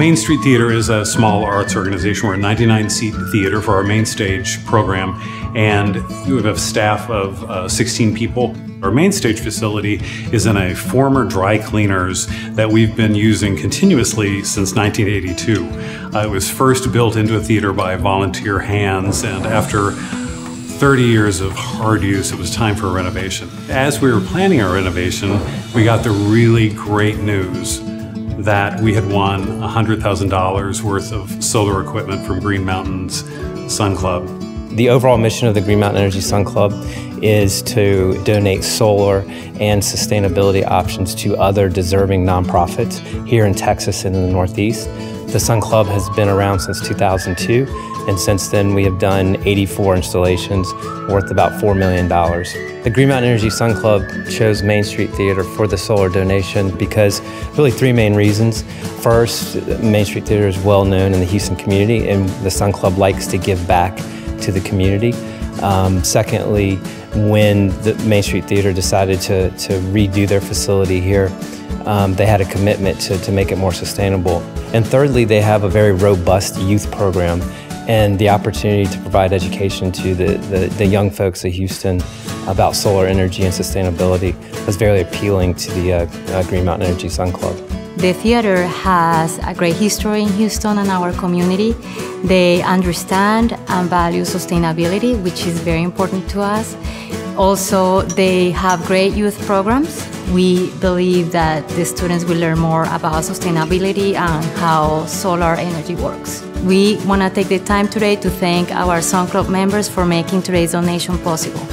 Main Street Theater is a small arts organization. We're a 99 seat theater for our main stage program, and we have a staff of uh, 16 people. Our main stage facility is in a former dry cleaners that we've been using continuously since 1982. Uh, it was first built into a theater by volunteer hands, and after 30 years of hard use, it was time for a renovation. As we were planning our renovation, we got the really great news that we had won $100,000 worth of solar equipment from Green Mountains Sun Club. The overall mission of the Green Mountain Energy Sun Club is to donate solar and sustainability options to other deserving nonprofits here in Texas and in the Northeast. The Sun Club has been around since 2002, and since then we have done 84 installations worth about $4 million. The Green Mountain Energy Sun Club chose Main Street Theater for the solar donation because really three main reasons. First, Main Street Theater is well known in the Houston community, and the Sun Club likes to give back to the community. Um, secondly, when the Main Street Theater decided to, to redo their facility here, um, they had a commitment to, to make it more sustainable. And thirdly, they have a very robust youth program and the opportunity to provide education to the, the, the, young folks of Houston about solar energy and sustainability was very appealing to the uh, uh, Green Mountain Energy Sun Club. The theater has a great history in Houston and our community. They understand and value sustainability, which is very important to us. Also, they have great youth programs. We believe that the students will learn more about sustainability and how solar energy works. We want to take the time today to thank our Sun Club members for making today's donation possible.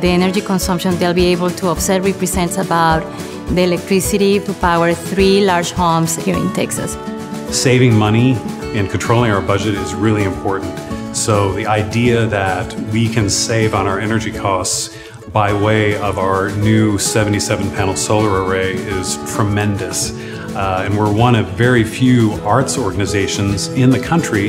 The energy consumption they'll be able to offset represents about the electricity to power three large homes here in Texas. Saving money and controlling our budget is really important. So the idea that we can save on our energy costs by way of our new 77 panel solar array is tremendous. Uh, and we're one of very few arts organizations in the country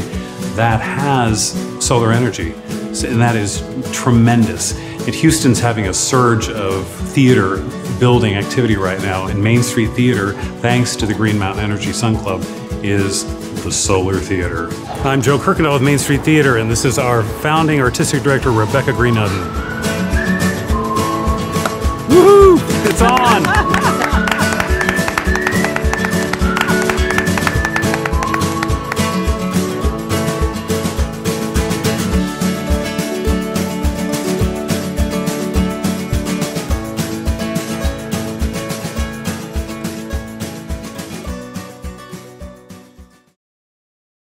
that has solar energy. And that is tremendous. And Houston's having a surge of theater building activity right now, and Main Street Theater, thanks to the Green Mountain Energy Sun Club, is the Solar Theater. I'm Joe Kirkendall with Main Street Theater, and this is our founding artistic director, Rebecca Greene Udden. 哎，快。